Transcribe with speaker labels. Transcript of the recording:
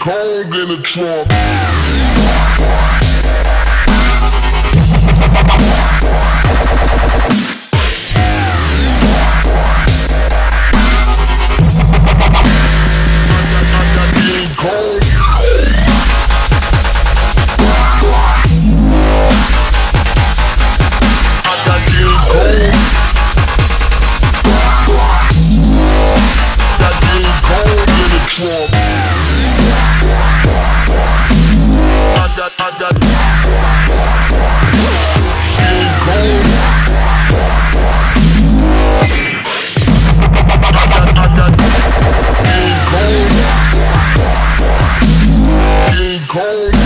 Speaker 1: Kong in the trunk. Cold.